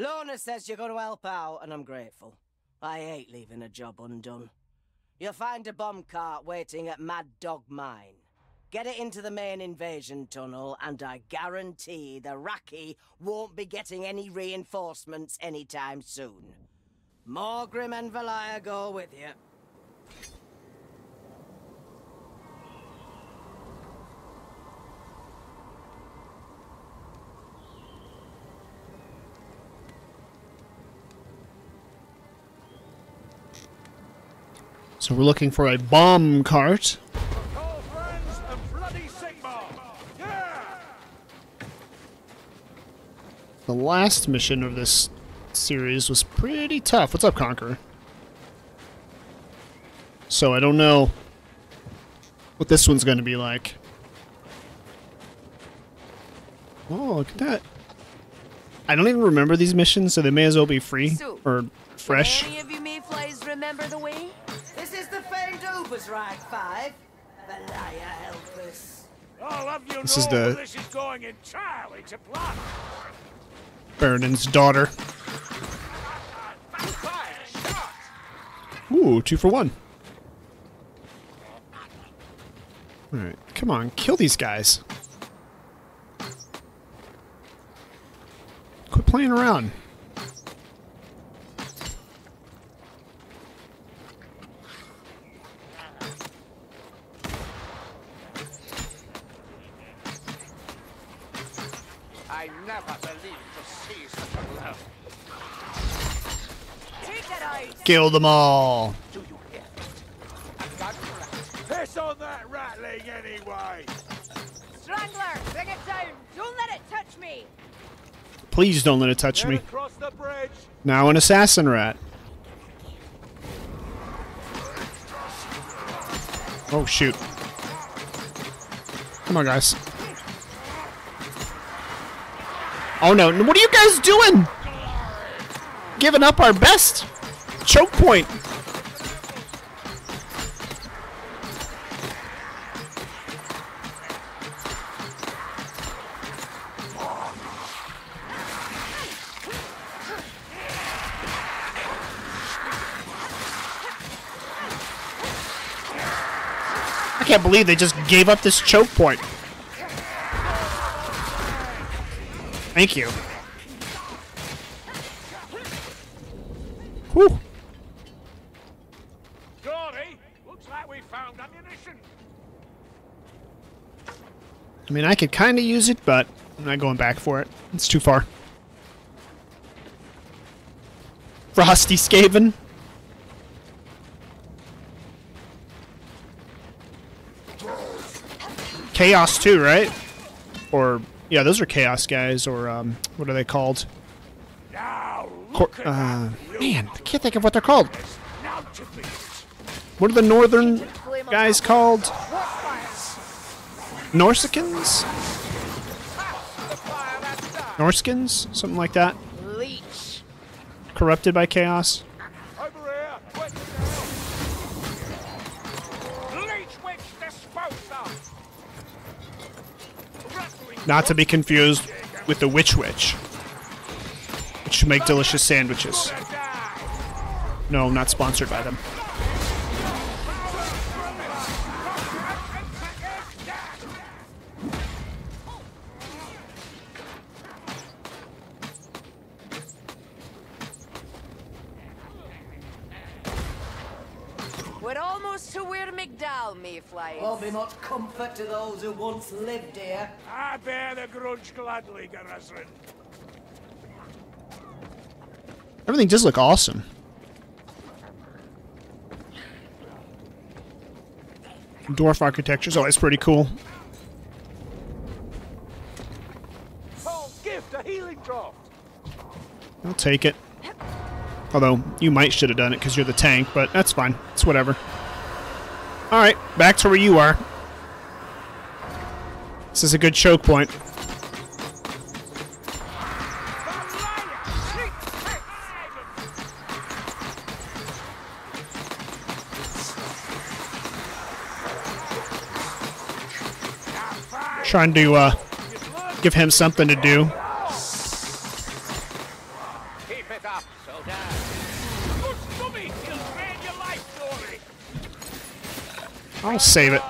Lorna says you're going to help out, and I'm grateful. I hate leaving a job undone. You'll find a bomb cart waiting at Mad Dog Mine. Get it into the main invasion tunnel, and I guarantee the Raki won't be getting any reinforcements anytime soon. Morgrim and Valaya go with you. So we're looking for a bomb cart. Call friends and bloody Sigmar! Yeah! The last mission of this series was pretty tough. What's up, Conqueror? So I don't know what this one's going to be like. Oh, look at that. I don't even remember these missions, so they may as well be free So, or fresh. Any of you remember the way? This is the famed Ubersreik 5. Valaya help us. I'll have you This know is the- this is going entirely to plan. Baron's daughter. Ooh, two for one. Alright, come on, kill these guys. Quit playing around. Never believed to see such a love. Take that eyes. Kill them all. Do you hear it? A gun. Piss on that rattling anyway! Strangler, bring it down. Don't let it touch me. Please don't let it touch Get me. across the bridge! Now an assassin rat. Oh shoot. Come on guys. Oh no, what are you guys doing? Giving up our best choke point. I can't believe they just gave up this choke point. Thank you. Whew. Dory, looks like we found ammunition. I mean, I could kind of use it, but I'm not going back for it. It's too far. Frosty Skaven. Chaos too, right? Or yeah, those are Chaos guys, or um, what are they called? Cor- uh, man, I can't think of what they're called. Now to beast. What are the northern guys called? Norsicans? Fire. Norskins? Something like that. Leech. Corrupted by chaos. Not to be confused with the Which Wich, which make delicious sandwiches. No, not sponsored by them. We're almost to where McDowell mayflies. Will be much comfort to those who once lived here. I bear the grudge gladly, Garazrin. Everything does look awesome. Dwarf architecture is always pretty cool. Oh, gift, a healing draught. I'll take it. Although, you might should have done it because you're the tank, but that's fine. It's whatever. Alright, back to where you are. This is a good choke point. Trying to uh, give him something to do. Pick up, so down. Good stubby! He'll trade your life story! I'll save it.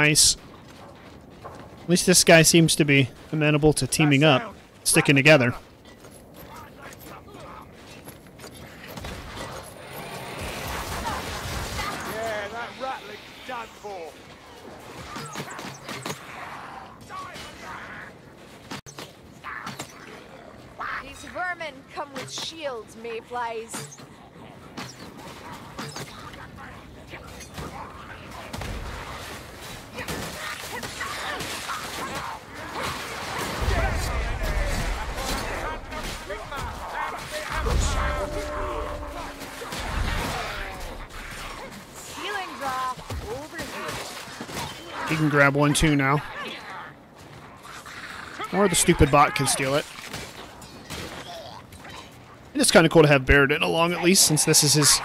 Nice. At least this guy seems to be amenable to teaming up, sticking together. These vermin come with shields, mayflies. Can grab one too now. Or the stupid bot can steal it. And it's kind of cool to have Barrett along at least, since this is his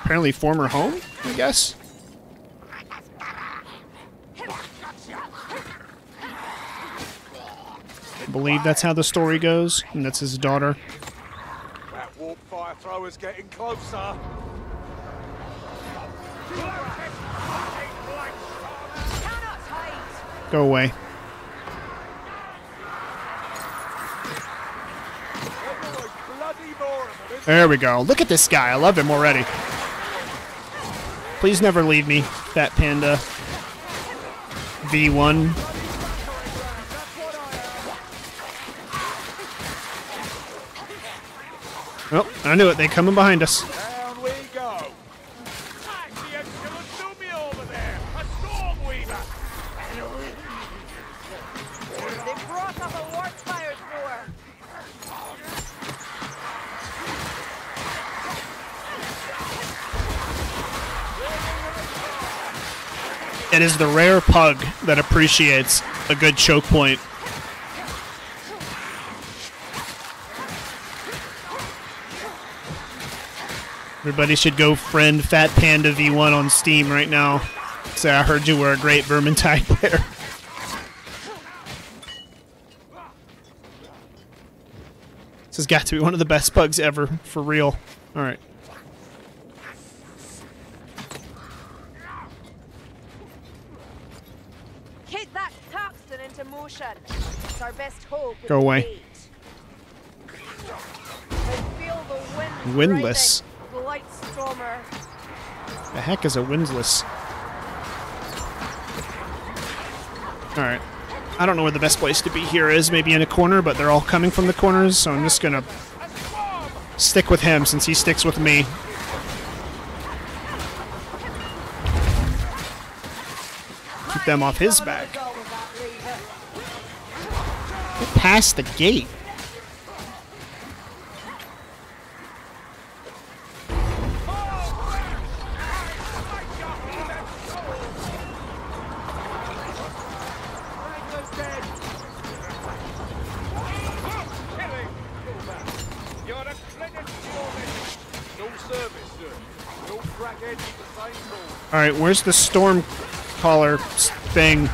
apparently former home, I guess. I believe that's how the story goes, and that's his daughter. That warp fire thrower's getting closer. Go away. There we go. Look at this guy. I love him already. Please never leave me, Fat Panda. V1. Oh, I knew it. They coming behind us. It is the rare pug that appreciates a good choke point. Everybody should go friend Fat Panda V1 on Steam right now. Say I heard you were a great Vermintide player. This has got to be one of the best bugs ever, for real. Alright. Kick that capstan into motion. It's our best hope. Go away. feel the wind windlass. The heck is a windlass? Alright. I don't know where the best place to be here is. Maybe in a corner, but they're all coming from the corners, so I'm just gonna stick with him since he sticks with me. Keep them off his back. Get past the gate. Alright, where's the storm caller thing?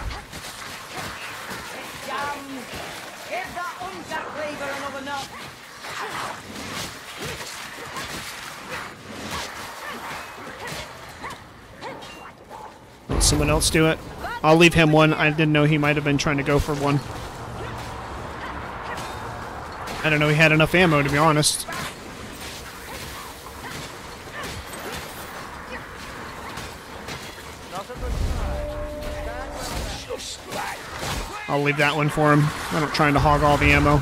Jam. Give that unjack lever another knock. Let someone else do it. I'll leave him one. I didn't know he might have been trying to go for one. I don't know he had enough ammo, to be honest. I'll leave that one for him. I'm not trying to hog all the ammo.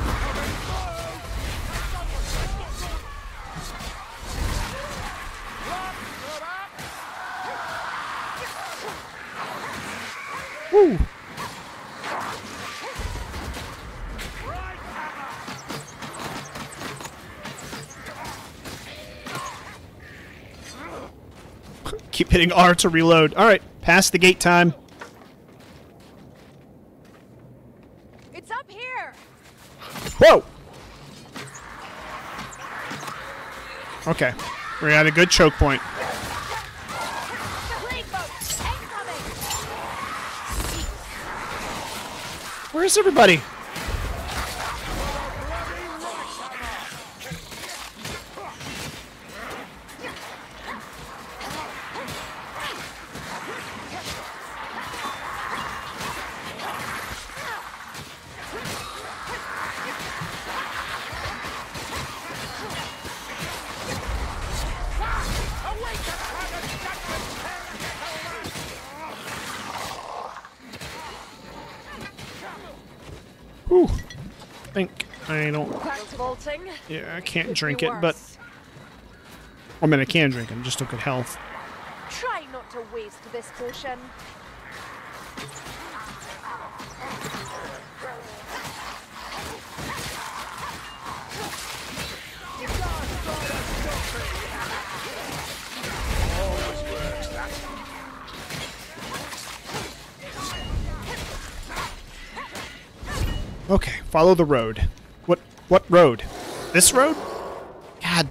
Hitting R to reload. All right, past the gate time. It's up here. Whoa! Okay, we're at a good choke point. Plague boat incoming. Where's everybody? Don't. Vaulting. Yeah, I can't Could drink it, but. I mean I can drink it. I'm just look at health. Try not to waste this potion. Okay, follow the road. What road? This road? God,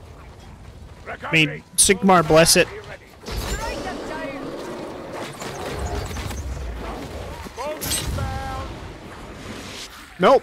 I mean, Sigmar bless it. Strike them down. Nope.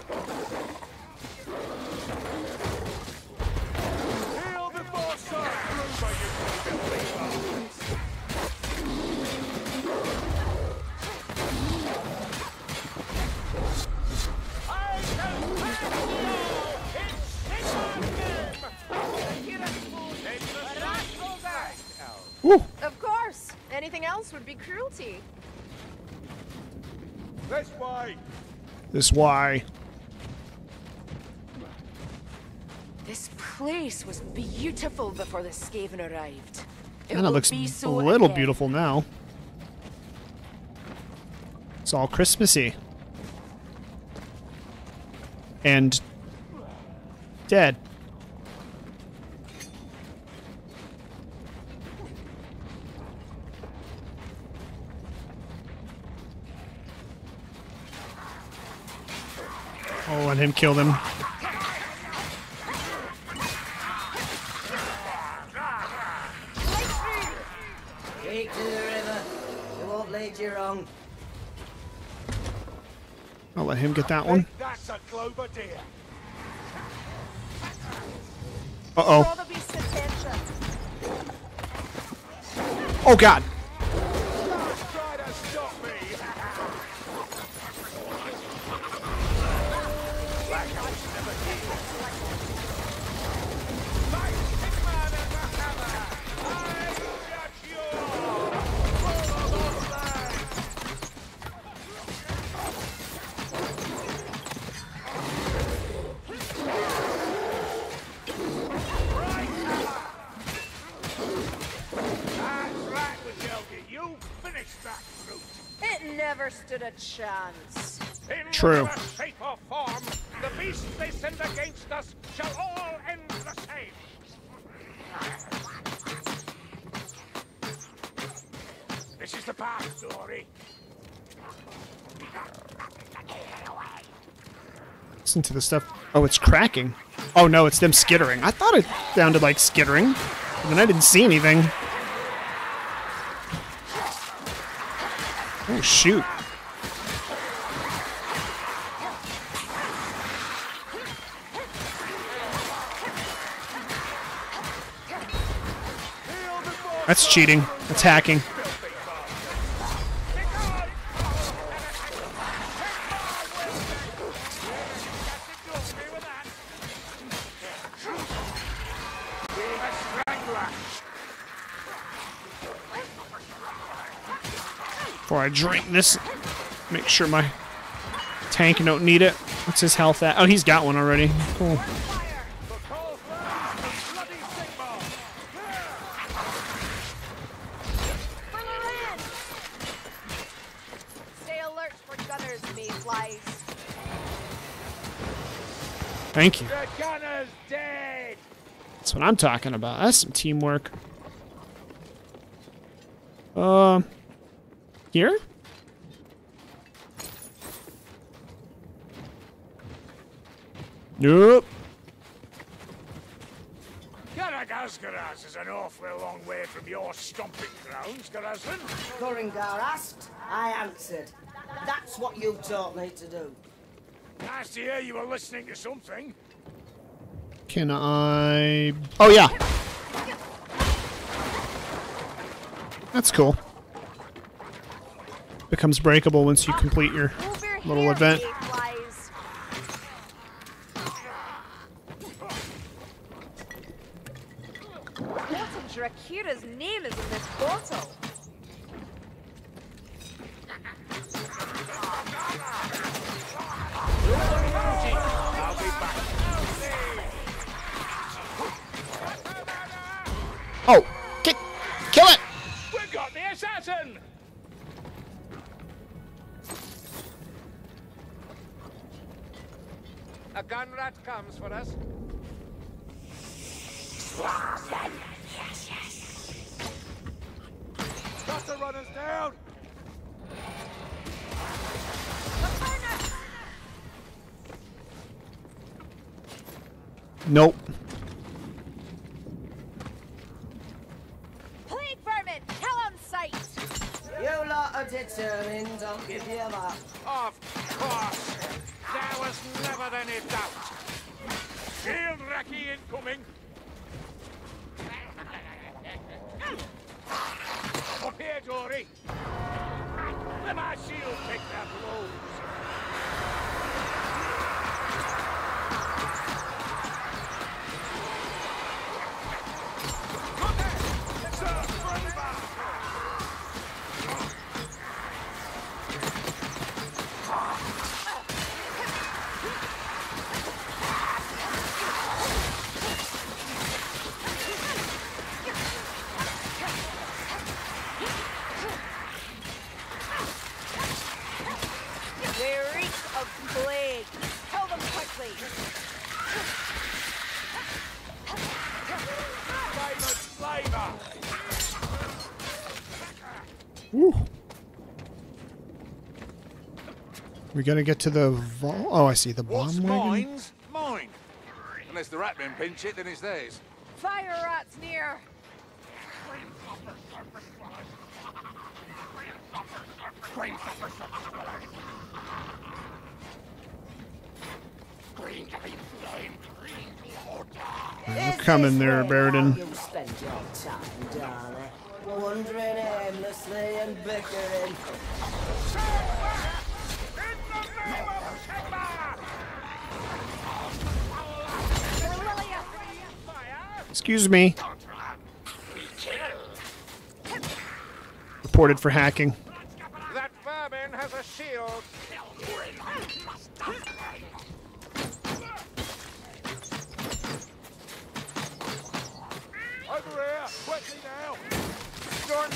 Of course. Anything else would be cruelty. This way. This why. This place was beautiful before the Skaven arrived. It And it looks be a little again. beautiful now. It's all Christmassy. And dead. Him killed him. Keep to the river. It won't lead you wrong. I'll let him get that one. That's a deer. Uh oh. Draw the beast's attention. Oh god. Listen to the stuff. Oh, it's cracking. Oh no, it's them skittering. I thought it sounded like skittering. But then I didn't see anything. Oh shoot. That's cheating. That's hacking. Drink this, make sure my tank don't need it. What's his health at? Oh, he's got one already. Cool. Bring her in. Stay alert for gunners, mayflies. Thank you. The gunner's dead. That's what I'm talking about. That's some teamwork. Uh, here? Nope. Karak Azgaraz is an awfully long way from your stomping grounds, Garazan. Coringar asked, I answered. That's what you've taught me to do. Nice to hear you were listening to something. Can I... Oh, yeah. That's cool. Becomes breakable once you complete your little event. mayflies. What in Drakira's name is in this bottle? I'll be back. Oh! A gun rat comes for us. Got to run us down! Nope. Plague vermin, kill on sight! You lot are determined, I'll give you that. Of course! There was never any doubt! Shield Reki incoming! Up here, Dory! Let my shield take their blows! Woo. We gotta get to the vault. Oh, I see the What's bomb wagon. mine's mine. Unless the ratmen pinch it, then it's theirs. Fire rats near. We're Is coming this there, where Bardin. You spend your time, darling. Wandering aimlessly and bickering. Excuse me. Reported for hacking. That vermin has a shield. Storm.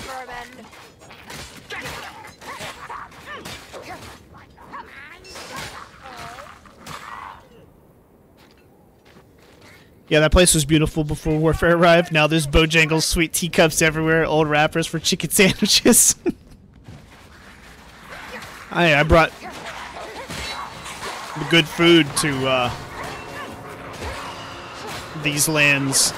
Yeah, that place was beautiful before Warfare arrived. Now there's Bojangles, sweet teacups everywhere, old wrappers for chicken sandwiches. I I brought good food to uh, these lands.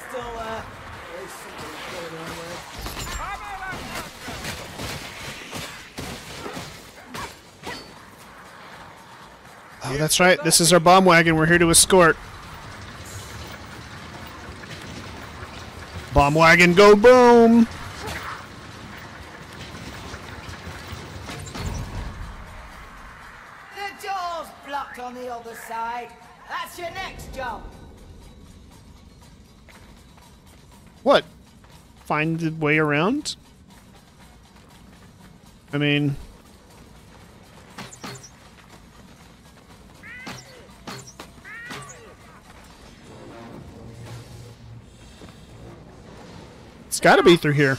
Still there. There's something going on there. Oh, that's right. This is our bomb wagon. We're here to escort. Bomb wagon, go boom! Find the way around? I mean, it's got to be through here.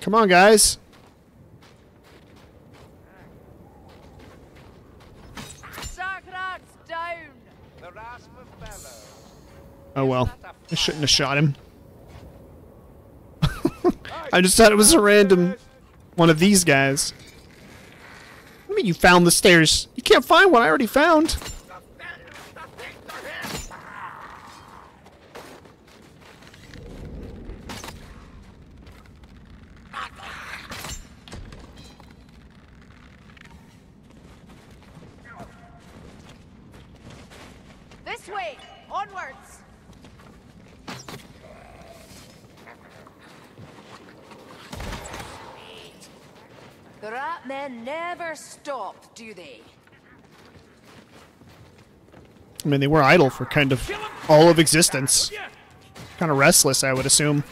Come on, guys. Oh well. I shouldn't have shot him. I just thought it was a random one of these guys. What do you mean you found the stairs? You can't find one I already found. This way! Onwards! The rat men never stop, do they? I mean, they were idle for kind of all of existence. Kind of restless, I would assume.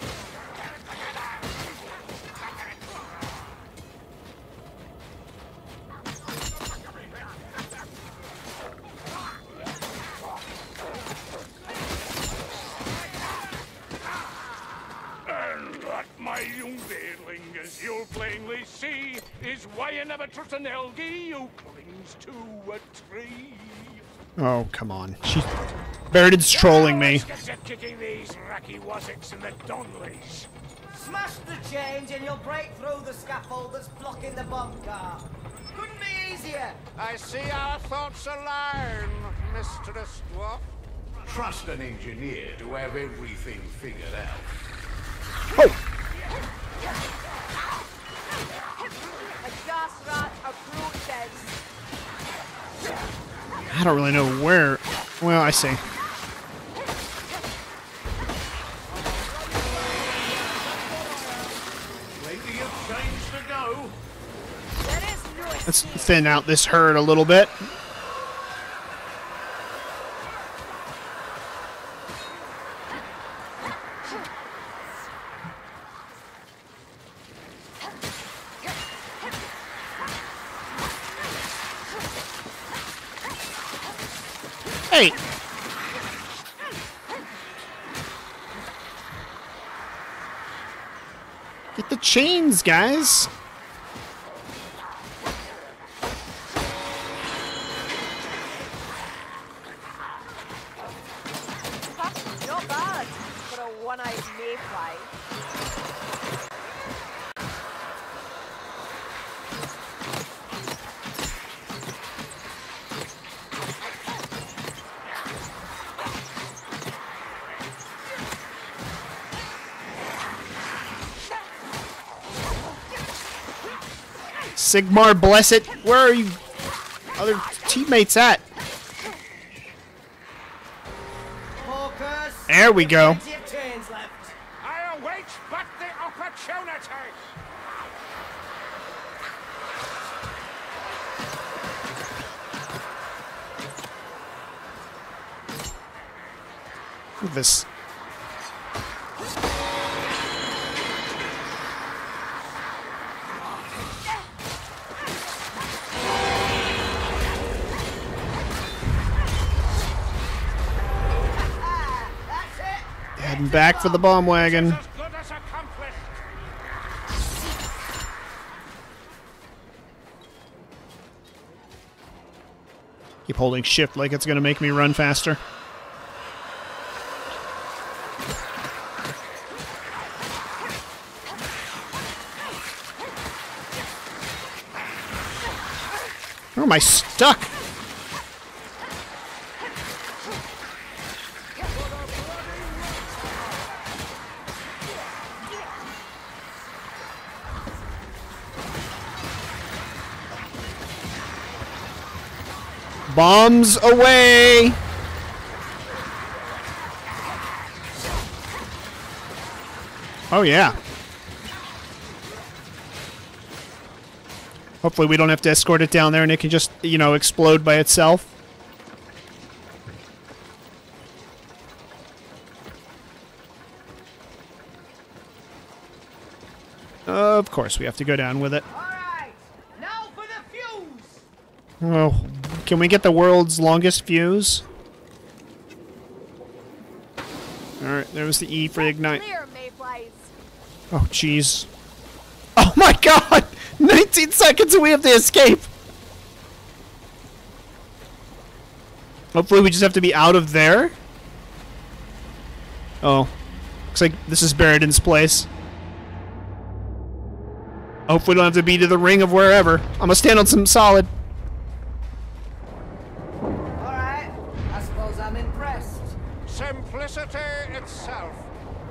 In the Donleys. Smash the change and you'll break through the scaffold that's blocking the bomb car. Couldn't be easier. I see our thoughts align, Mr. Dwarf. Trust an engineer to have everything figured out. A gas rat approaches! I don't really know where. Well, I see. Let's thin out this herd a little bit. Hey! Get the chains, guys! Sigmar, bless it. Where are you other teammates at? There we go. Plenty back for the bomb wagon. Keep holding shift like it's gonna make me run faster. Where am I stuck? Bombs away! Oh, yeah. Hopefully, we don't have to escort it down there and it can just, you know, explode by itself. Of course, we have to go down with it. All right. Now for the fuse. Oh, can we get the world's longest fuse? Alright, there was the E for ignite. Oh, jeez. Oh my god! 19 seconds and we have to escape! Hopefully we just have to be out of there. Oh. Looks like this is Bardin's place. Hopefully we don't have to be to the ring of wherever. I'm gonna stand on some solid. Alright, I suppose I'm impressed. Simplicity itself,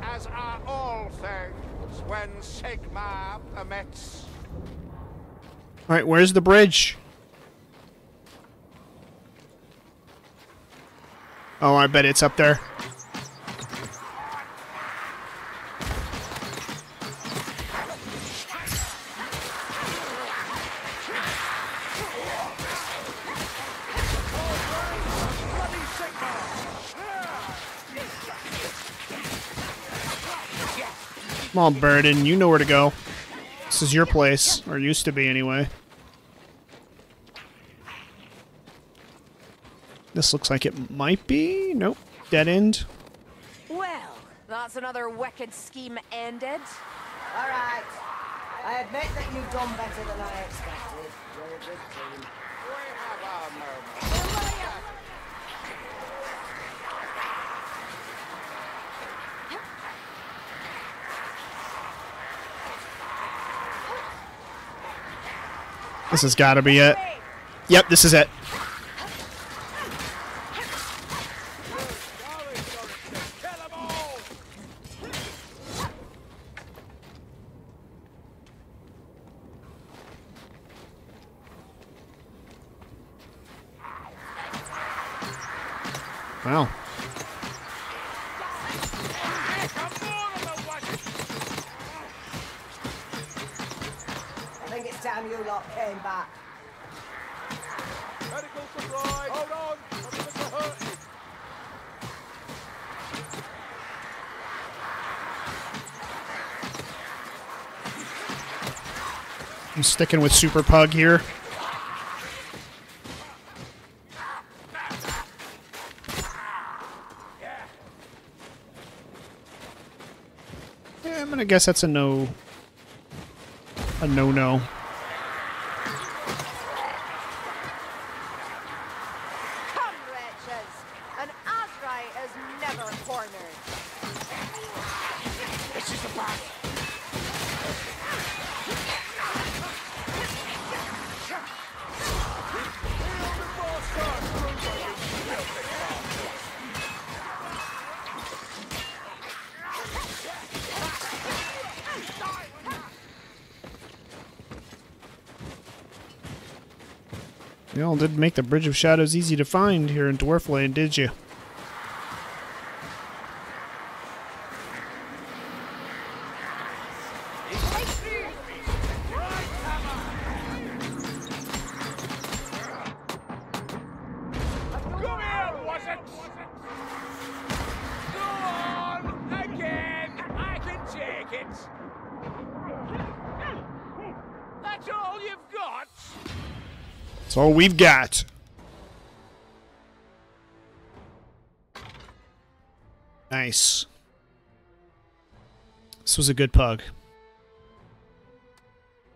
as are all things when Sigmar permits. Alright, where's the bridge? Oh, I bet it's up there. Come on, Bardin, you know where to go. This is your place, or used to be anyway. This looks like it might be. Nope. Dead end. Well, that's another wicked scheme ended. Alright. I admit that you've done better than I expected. You're a good team. We have our moments. This has got to be it. Yep, this is it. I think it's time you lot came back. Medical supply! Hold on! I'm going to hurt! I'm sticking with Super Pug here. Yeah, I'm gonna guess that's a no. A no-no. Come, wretches! An Asrai is never cornered. Y'all didn't make the Bridge of Shadows easy to find here in Dwarfland, did you? We've got. Nice. This was a good pug.